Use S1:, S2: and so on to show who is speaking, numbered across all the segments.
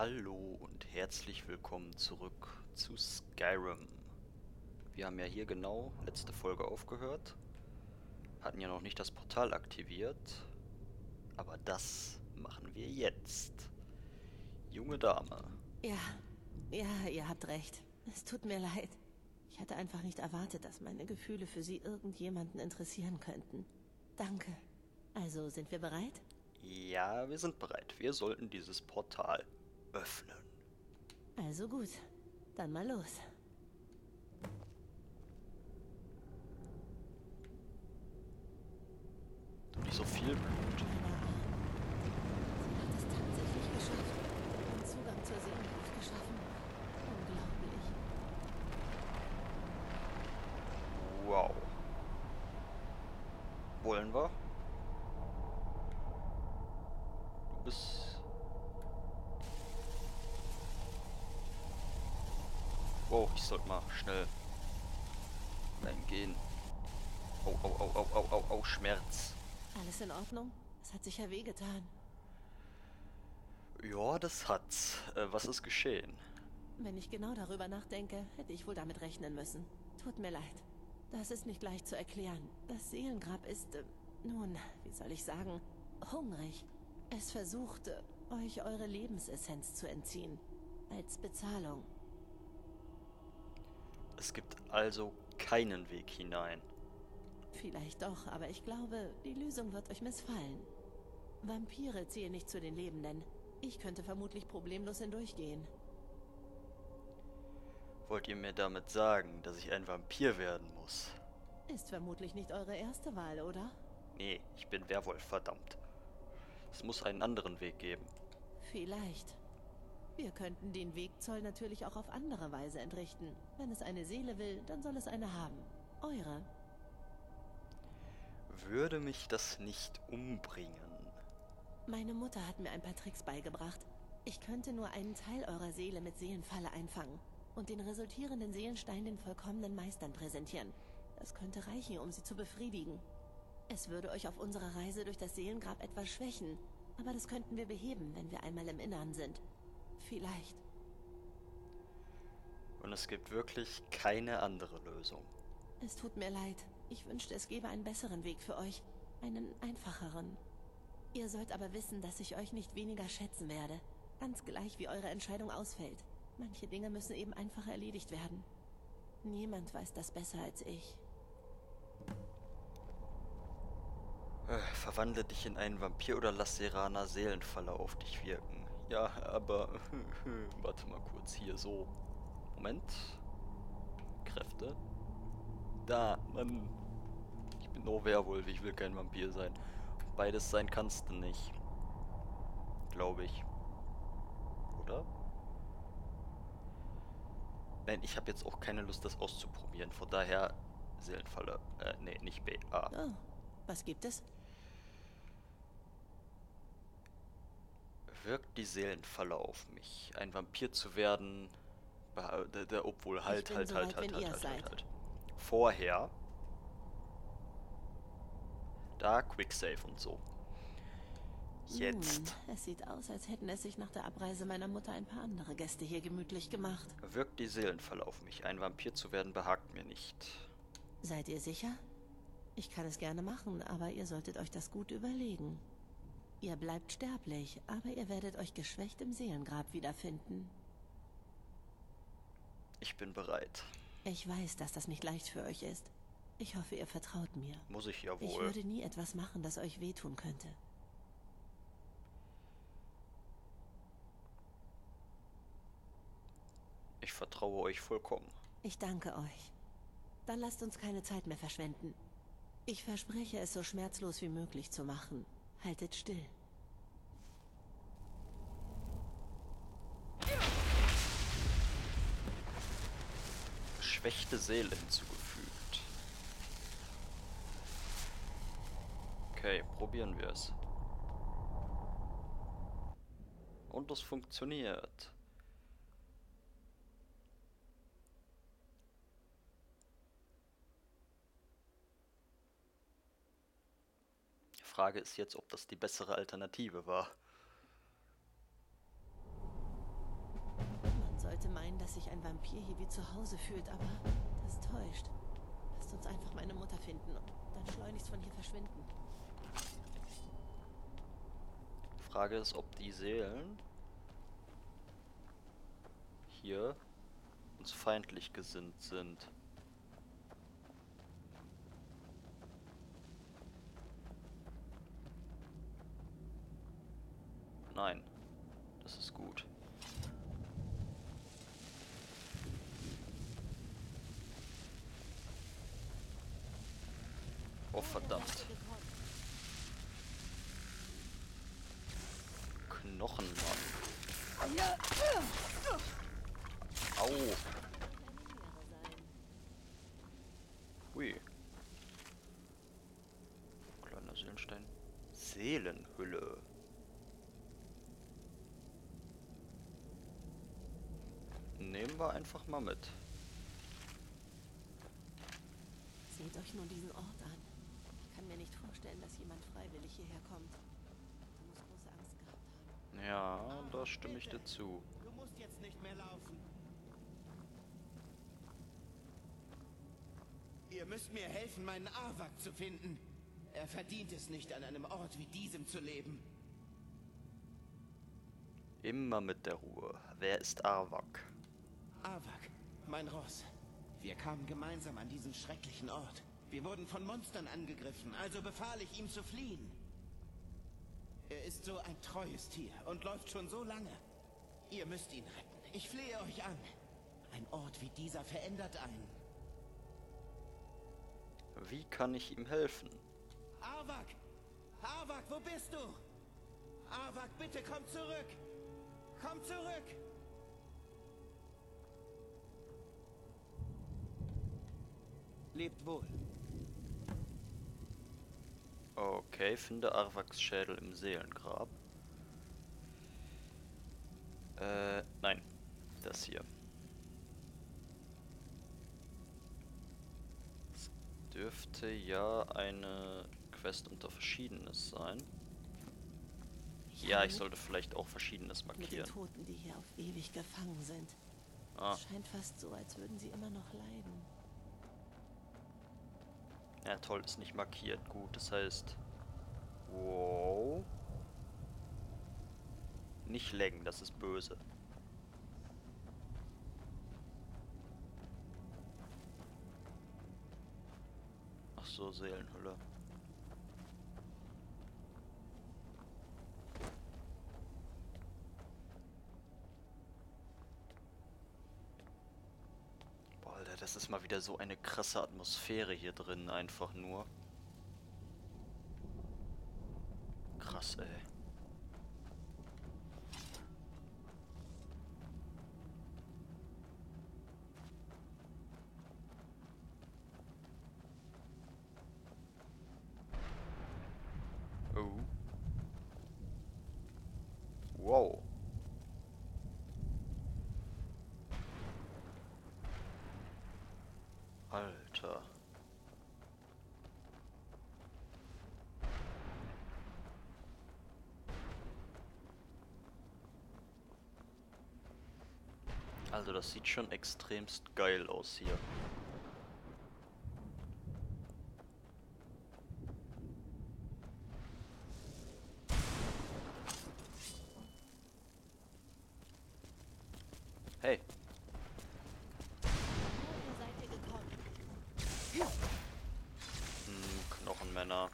S1: Hallo und herzlich willkommen zurück zu Skyrim. Wir haben ja hier genau letzte Folge aufgehört, hatten ja noch nicht das Portal aktiviert, aber das machen wir jetzt. Junge Dame.
S2: Ja, ja, ihr habt recht. Es tut mir leid. Ich hatte einfach nicht erwartet, dass meine Gefühle für sie irgendjemanden interessieren könnten. Danke. Also, sind wir bereit?
S1: Ja, wir sind bereit. Wir sollten dieses Portal öffnen.
S2: Also gut. Dann mal los.
S1: Nicht so viel Blut.
S2: Sie hat es tatsächlich geschafft. Den Zugang zur Seelenkraft geschaffen. Unglaublich.
S1: Wow. Wollen wir? Du bist. Sollte mal schnell reingehen. Oh, oh, oh, oh, oh, oh, oh, Schmerz.
S2: Alles in Ordnung? Es hat sicher wehgetan.
S1: Ja, das hat's. Äh, was ist geschehen?
S2: Wenn ich genau darüber nachdenke, hätte ich wohl damit rechnen müssen. Tut mir leid. Das ist nicht leicht zu erklären. Das Seelengrab ist, äh, nun, wie soll ich sagen, hungrig. Es versucht, äh, euch eure Lebensessenz zu entziehen. Als Bezahlung.
S1: Es gibt also keinen Weg hinein.
S2: Vielleicht doch, aber ich glaube, die Lösung wird euch missfallen. Vampire zählen nicht zu den Lebenden. Ich könnte vermutlich problemlos hindurchgehen.
S1: Wollt ihr mir damit sagen, dass ich ein Vampir werden muss?
S2: Ist vermutlich nicht eure erste Wahl, oder?
S1: Nee, ich bin Werwolf, verdammt. Es muss einen anderen Weg geben.
S2: Vielleicht. Wir könnten den Wegzoll natürlich auch auf andere Weise entrichten. Wenn es eine Seele will, dann soll es eine haben. Eure.
S1: Würde mich das nicht umbringen?
S2: Meine Mutter hat mir ein paar Tricks beigebracht. Ich könnte nur einen Teil eurer Seele mit Seelenfalle einfangen und den resultierenden Seelenstein den vollkommenen Meistern präsentieren. Das könnte reichen, um sie zu befriedigen. Es würde euch auf unserer Reise durch das Seelengrab etwas schwächen, aber das könnten wir beheben, wenn wir einmal im Innern sind. Vielleicht.
S1: Und es gibt wirklich keine andere Lösung.
S2: Es tut mir leid. Ich wünschte, es gäbe einen besseren Weg für euch. Einen einfacheren. Ihr sollt aber wissen, dass ich euch nicht weniger schätzen werde. Ganz gleich, wie eure Entscheidung ausfällt. Manche Dinge müssen eben einfach erledigt werden. Niemand weiß das besser als ich.
S1: Äh, verwandle dich in einen Vampir oder lass Serana Seelenfalle auf dich wirken. Ja, aber... Warte mal kurz, hier so. Moment. Kräfte. Da, Mann. Ich bin nur Werwolf, ich will kein Vampir sein. Beides sein kannst du nicht. Glaube ich. Oder? Nein, ich habe jetzt auch keine Lust, das auszuprobieren. Von daher Seelenfalle. Äh, nee, nicht B. A.
S2: Oh, was gibt es?
S1: Wirkt die Seelenfalle auf mich? Ein Vampir zu werden, obwohl halt, halt, halt, halt, halt, halt, halt, halt. Vorher. Da Quicksave und so. Jetzt.
S2: Nun, es sieht aus, als hätten es sich nach der Abreise meiner Mutter ein paar andere Gäste hier gemütlich gemacht.
S1: Wirkt die Seelenfalle auf mich? Ein Vampir zu werden behagt mir nicht.
S2: Seid ihr sicher? Ich kann es gerne machen, aber ihr solltet euch das gut überlegen. Ihr bleibt sterblich, aber ihr werdet euch geschwächt im Seelengrab wiederfinden.
S1: Ich bin bereit.
S2: Ich weiß, dass das nicht leicht für euch ist. Ich hoffe, ihr vertraut mir.
S1: Muss ich ja
S2: Ich
S1: wohl.
S2: würde nie etwas machen, das euch wehtun könnte.
S1: Ich vertraue euch vollkommen.
S2: Ich danke euch. Dann lasst uns keine Zeit mehr verschwenden. Ich verspreche, es so schmerzlos wie möglich zu machen. Haltet still.
S1: Geschwächte Seele hinzugefügt. Okay, probieren wir es. Und es funktioniert. Die Frage ist jetzt, ob das die bessere Alternative war.
S2: dass sich ein Vampir hier wie zu Hause fühlt, aber das täuscht. Lasst uns einfach meine Mutter finden und dann schleunigst von hier verschwinden.
S1: Frage ist, ob die Seelen hier uns feindlich gesinnt sind. Nein, das ist gut. Oh verdammt. Knochenmann. Au. Hui. Kleiner Seelenstein. Seelenhülle. Nehmen wir einfach mal mit.
S2: Seht euch nur diesen Ort an. Ich kann mir nicht vorstellen, dass jemand freiwillig hierher kommt. Du musst große Angst gehabt haben.
S1: Ja, da stimme ich dir zu.
S3: Du musst jetzt nicht mehr laufen. Ihr müsst mir helfen, meinen Avak zu finden. Er verdient es nicht, an einem Ort wie diesem zu leben.
S1: Immer mit der Ruhe. Wer ist Arwak?
S3: Avak, mein Ross. Wir kamen gemeinsam an diesen schrecklichen Ort. Wir wurden von Monstern angegriffen, also befahl ich ihm zu fliehen. Er ist so ein treues Tier und läuft schon so lange. Ihr müsst ihn retten. Ich flehe euch an. Ein Ort wie dieser verändert einen.
S1: Wie kann ich ihm helfen?
S3: Avak! Avak, wo bist du? Avak, bitte komm zurück! Komm zurück! Lebt wohl.
S1: Okay, finde Arwaks Schädel im Seelengrab. Äh, nein. Das hier. Das dürfte ja eine Quest unter Verschiedenes sein. Ja, ich sollte vielleicht auch Verschiedenes
S2: Mit den
S1: markieren.
S2: Toten, die hier auf ewig gefangen sind.
S1: Ah,
S2: Es scheint fast so, als würden sie immer noch leiden.
S1: Ja toll, ist nicht markiert. Gut, das heißt... Wow. Nicht lenken, das ist böse. Ach so, Seelenhülle. Boah, Alter, das mal wieder so eine krasse Atmosphäre hier drin, einfach nur. Krass, ey. Oh. Wow. Alter. Also das sieht schon extremst geil aus hier. Hey,
S2: Woher seid ihr gekommen?
S1: hm, Knochenmänner.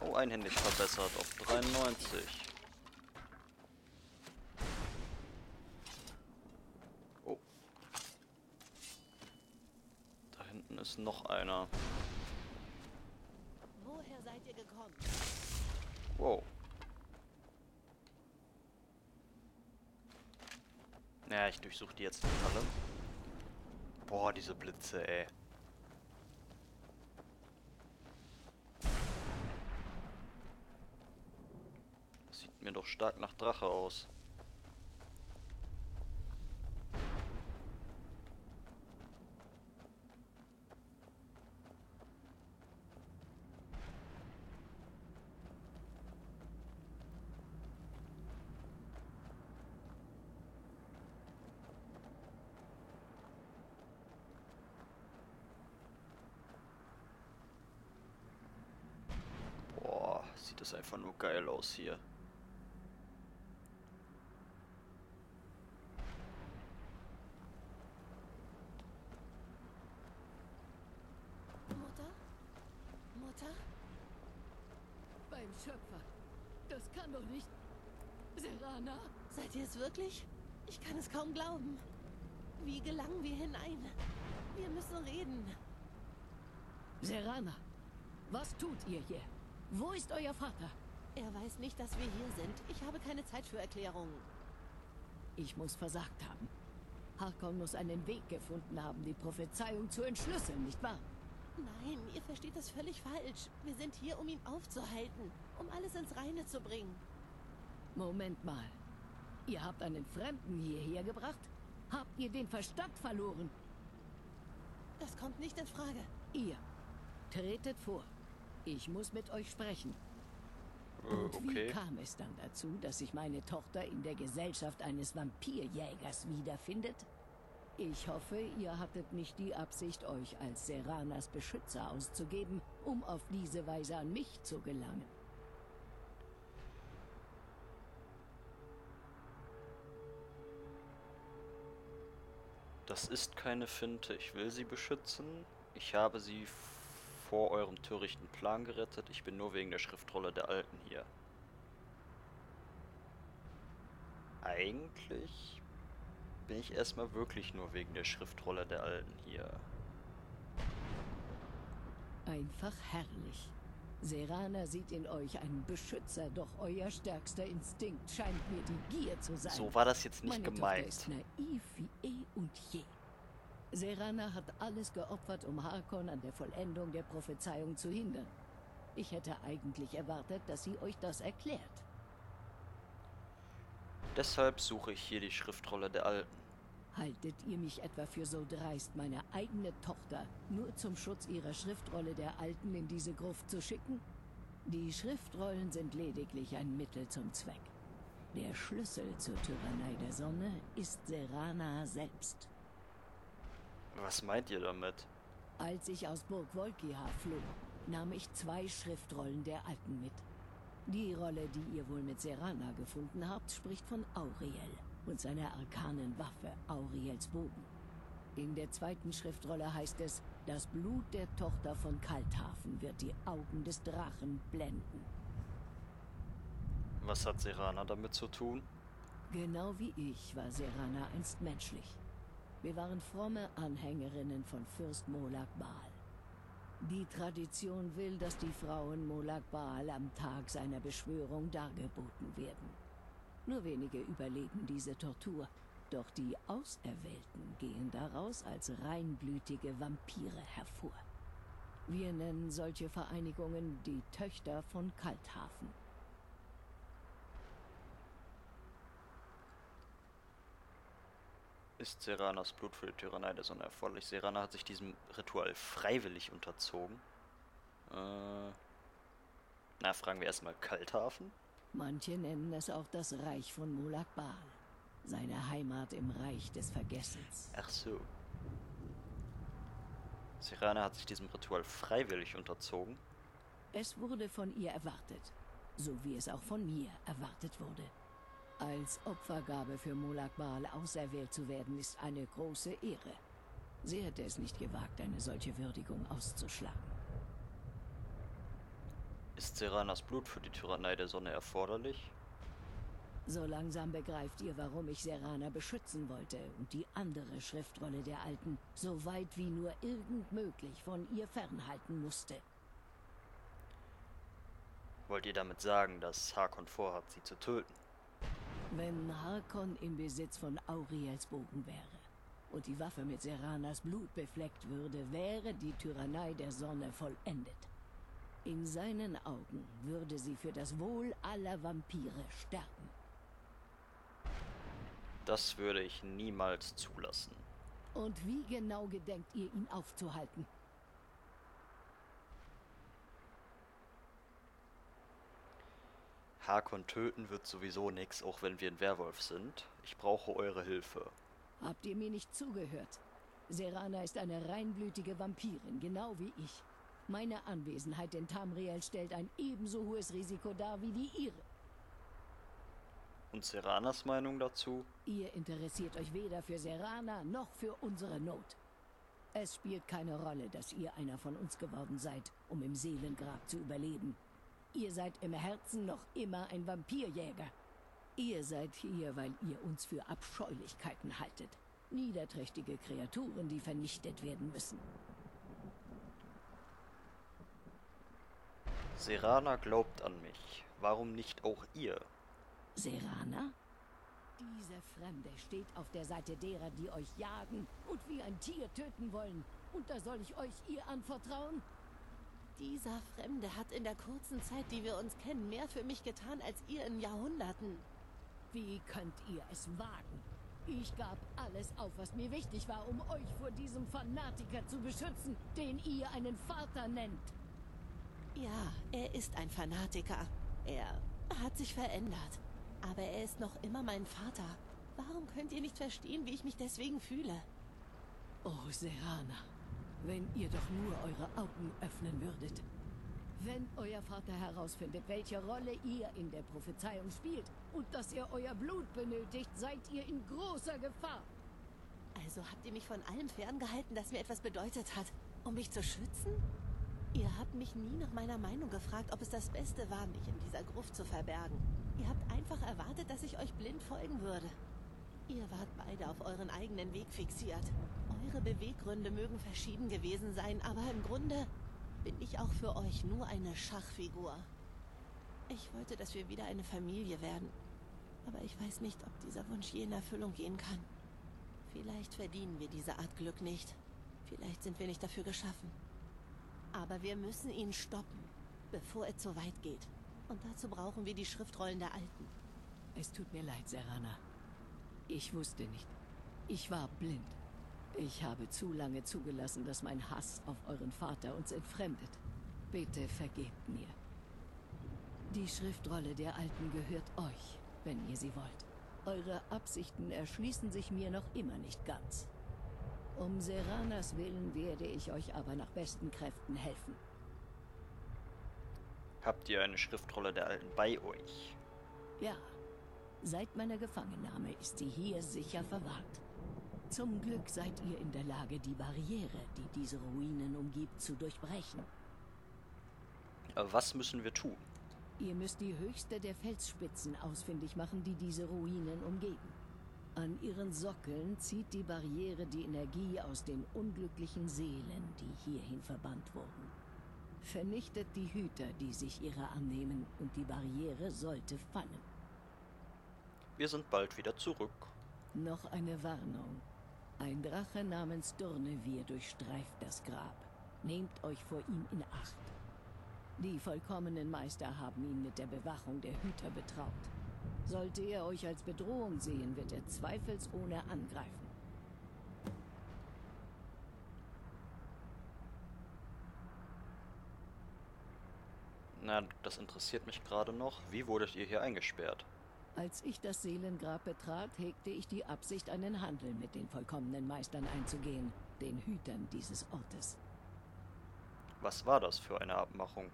S1: Oh, einhändig verbessert auf 93. Oh. Da hinten ist noch einer.
S2: Woher seid ihr gekommen?
S1: Wow. Naja, ich durchsuche die jetzt nicht alle. Boah, diese Blitze, ey. stark nach Drache aus. Boah, sieht das einfach nur geil aus hier.
S4: Serana?
S2: Seid ihr es wirklich? Ich kann es kaum glauben. Wie gelangen wir hinein? Wir müssen reden.
S4: Serana, was tut ihr hier? Wo ist euer Vater?
S2: Er weiß nicht, dass wir hier sind. Ich habe keine Zeit für Erklärungen.
S4: Ich muss versagt haben. Harkon muss einen Weg gefunden haben, die Prophezeiung zu entschlüsseln, nicht wahr?
S2: Nein, ihr versteht das völlig falsch. Wir sind hier, um ihn aufzuhalten, um alles ins Reine zu bringen.
S4: Moment mal. Ihr habt einen Fremden hierher gebracht? Habt ihr den Verstand verloren?
S2: Das kommt nicht in Frage.
S4: Ihr. Tretet vor. Ich muss mit euch sprechen.
S1: Äh,
S4: Und wie
S1: okay.
S4: kam es dann dazu, dass sich meine Tochter in der Gesellschaft eines Vampirjägers wiederfindet? Ich hoffe, ihr hattet nicht die Absicht, euch als Seranas Beschützer auszugeben, um auf diese Weise an mich zu gelangen.
S1: Das ist keine Finte. Ich will sie beschützen. Ich habe sie vor eurem törichten Plan gerettet. Ich bin nur wegen der Schriftrolle der Alten hier. Eigentlich bin ich erstmal wirklich nur wegen der Schriftrolle der Alten hier.
S4: Einfach herrlich. Serana sieht in euch einen Beschützer, doch euer stärkster Instinkt scheint mir die Gier zu sein.
S1: So war das jetzt nicht
S4: Meine Tochter
S1: gemeint.
S4: ist naiv wie eh und je. Serana hat alles geopfert, um Harkon an der Vollendung der Prophezeiung zu hindern. Ich hätte eigentlich erwartet, dass sie euch das erklärt.
S1: Deshalb suche ich hier die Schriftrolle der Alten.
S4: Haltet ihr mich etwa für so dreist, meine eigene Tochter nur zum Schutz ihrer Schriftrolle der Alten in diese Gruft zu schicken? Die Schriftrollen sind lediglich ein Mittel zum Zweck. Der Schlüssel zur Tyrannei der Sonne ist Serana selbst.
S1: Was meint ihr damit?
S4: Als ich aus Burg Volkia floh, nahm ich zwei Schriftrollen der Alten mit. Die Rolle, die ihr wohl mit Serana gefunden habt, spricht von Auriel und seiner arkanen Waffe, Auriels Bogen. In der zweiten Schriftrolle heißt es, das Blut der Tochter von Kalthafen wird die Augen des Drachen blenden.
S1: Was hat Serana damit zu tun?
S4: Genau wie ich war Serana einst menschlich. Wir waren fromme Anhängerinnen von Fürst Molag Baal. Die Tradition will, dass die Frauen Molag Baal am Tag seiner Beschwörung dargeboten werden. Nur wenige überleben diese Tortur, doch die Auserwählten gehen daraus als reinblütige Vampire hervor. Wir nennen solche Vereinigungen die Töchter von Kalthafen.
S1: Ist Seranas Blut für die Tyrannei der Sonne erforderlich? Serana hat sich diesem Ritual freiwillig unterzogen. Äh, na, fragen wir erstmal Kalthafen.
S4: Manche nennen es auch das Reich von Molag Baal, seine Heimat im Reich des Vergessens.
S1: Ach so. Serana hat sich diesem Ritual freiwillig unterzogen.
S4: Es wurde von ihr erwartet, so wie es auch von mir erwartet wurde. Als Opfergabe für Molag Baal auserwählt zu werden, ist eine große Ehre. Sie hätte es nicht gewagt, eine solche Würdigung auszuschlagen.
S1: Ist Seranas Blut für die Tyrannei der Sonne erforderlich?
S4: So langsam begreift ihr, warum ich Serana beschützen wollte und die andere Schriftrolle der Alten so weit wie nur irgend möglich von ihr fernhalten musste.
S1: Wollt ihr damit sagen, dass Harkon vorhat, sie zu töten?
S4: Wenn Harkon im Besitz von Auriels Bogen wäre und die Waffe mit Seranas Blut befleckt würde, wäre die Tyrannei der Sonne vollendet. In seinen Augen würde sie für das Wohl aller Vampire sterben.
S1: Das würde ich niemals zulassen.
S4: Und wie genau gedenkt ihr, ihn aufzuhalten?
S1: Harkon töten wird sowieso nix, auch wenn wir ein Werwolf sind. Ich brauche eure Hilfe.
S4: Habt ihr mir nicht zugehört? Serana ist eine reinblütige Vampirin, genau wie ich. Meine Anwesenheit in Tamriel stellt ein ebenso hohes Risiko dar wie die Ihre.
S1: Und Seranas Meinung dazu?
S4: Ihr interessiert euch weder für Serana noch für unsere Not. Es spielt keine Rolle, dass ihr einer von uns geworden seid, um im Seelengrab zu überleben. Ihr seid im Herzen noch immer ein Vampirjäger. Ihr seid hier, weil ihr uns für Abscheulichkeiten haltet. Niederträchtige Kreaturen, die vernichtet werden müssen.
S1: Serana glaubt an mich. Warum nicht auch ihr?
S4: Serana? Dieser Fremde steht auf der Seite derer, die euch jagen und wie ein Tier töten wollen. Und da soll ich euch ihr anvertrauen?
S2: Dieser Fremde hat in der kurzen Zeit, die wir uns kennen, mehr für mich getan als ihr in Jahrhunderten.
S4: Wie könnt ihr es wagen? Ich gab alles auf, was mir wichtig war, um euch vor diesem Fanatiker zu beschützen, den ihr einen Vater nennt.
S2: Ja, er ist ein Fanatiker. Er hat sich verändert. Aber er ist noch immer mein Vater. Warum könnt ihr nicht verstehen, wie ich mich deswegen fühle?
S4: Oh, Serana, wenn ihr doch nur eure Augen öffnen würdet. Wenn euer Vater herausfindet, welche Rolle ihr in der Prophezeiung spielt und dass ihr euer Blut benötigt, seid ihr in großer Gefahr.
S2: Also habt ihr mich von allem ferngehalten, das mir etwas bedeutet hat, um mich zu schützen? Ihr habt mich nie nach meiner Meinung gefragt, ob es das Beste war, mich in dieser Gruft zu verbergen. Ihr habt einfach erwartet, dass ich euch blind folgen würde. Ihr wart beide auf euren eigenen Weg fixiert. Eure Beweggründe mögen verschieden gewesen sein, aber im Grunde bin ich auch für euch nur eine Schachfigur. Ich wollte, dass wir wieder eine Familie werden. Aber ich weiß nicht, ob dieser Wunsch je in Erfüllung gehen kann. Vielleicht verdienen wir diese Art Glück nicht. Vielleicht sind wir nicht dafür geschaffen. Aber wir müssen ihn stoppen, bevor er zu weit geht. Und dazu brauchen wir die Schriftrollen der Alten.
S4: Es tut mir leid, Serana. Ich wusste nicht. Ich war blind. Ich habe zu lange zugelassen, dass mein Hass auf euren Vater uns entfremdet. Bitte vergebt mir. Die Schriftrolle der Alten gehört euch, wenn ihr sie wollt. Eure Absichten erschließen sich mir noch immer nicht ganz. Um Seranas Willen werde ich euch aber nach besten Kräften helfen.
S1: Habt ihr eine Schriftrolle der Alten bei euch?
S4: Ja. Seit meiner Gefangennahme ist sie hier sicher verwahrt. Zum Glück seid ihr in der Lage, die Barriere, die diese Ruinen umgibt, zu durchbrechen.
S1: Aber was müssen wir tun?
S4: Ihr müsst die höchste der Felsspitzen ausfindig machen, die diese Ruinen umgeben. An ihren Sockeln zieht die Barriere die Energie aus den unglücklichen Seelen, die hierhin verbannt wurden. Vernichtet die Hüter, die sich ihrer annehmen, und die Barriere sollte fallen.
S1: Wir sind bald wieder zurück.
S4: Noch eine Warnung. Ein Drache namens Durnevier durchstreift das Grab. Nehmt euch vor ihm in Acht. Die vollkommenen Meister haben ihn mit der Bewachung der Hüter betraut. Sollte er euch als Bedrohung sehen, wird er zweifelsohne angreifen.
S1: Na, das interessiert mich gerade noch. Wie wurdet ihr hier eingesperrt?
S4: Als ich das Seelengrab betrat, hegte ich die Absicht, einen Handel mit den vollkommenen Meistern einzugehen, den Hütern dieses Ortes.
S1: Was war das für eine Abmachung?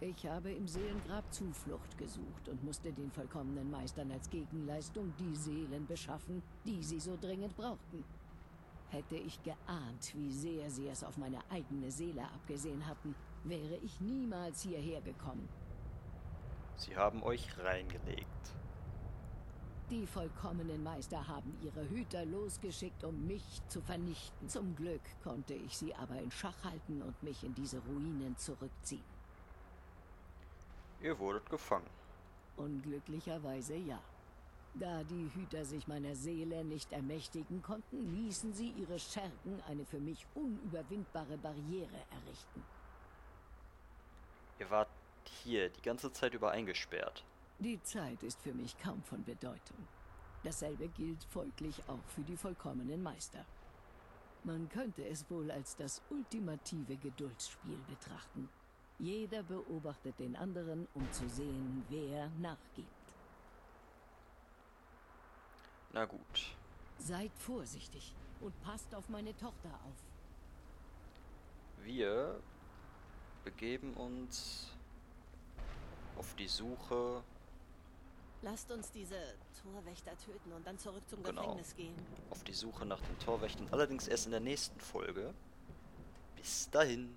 S4: Ich habe im Seelengrab Zuflucht gesucht und musste den vollkommenen Meistern als Gegenleistung die Seelen beschaffen, die sie so dringend brauchten. Hätte ich geahnt, wie sehr sie es auf meine eigene Seele abgesehen hatten, wäre ich niemals hierher gekommen.
S1: Sie haben euch reingelegt.
S4: Die vollkommenen Meister haben ihre Hüter losgeschickt, um mich zu vernichten. Zum Glück konnte ich sie aber in Schach halten und mich in diese Ruinen zurückziehen.
S1: Ihr wurdet gefangen.
S4: Unglücklicherweise ja. Da die Hüter sich meiner Seele nicht ermächtigen konnten, ließen sie ihre Schergen eine für mich unüberwindbare Barriere errichten.
S1: Ihr wart hier die ganze Zeit über eingesperrt.
S4: Die Zeit ist für mich kaum von Bedeutung. Dasselbe gilt folglich auch für die vollkommenen Meister. Man könnte es wohl als das ultimative Geduldsspiel betrachten. Jeder beobachtet den anderen, um zu sehen, wer nachgibt.
S1: Na gut.
S4: Seid vorsichtig und passt auf meine Tochter auf.
S1: Wir begeben uns auf die Suche.
S2: Lasst uns diese Torwächter töten und dann zurück zum
S1: Genau.
S2: Gefängnis gehen.
S1: Auf die Suche nach den Torwächtern. Allerdings erst in der nächsten Folge. Bis dahin.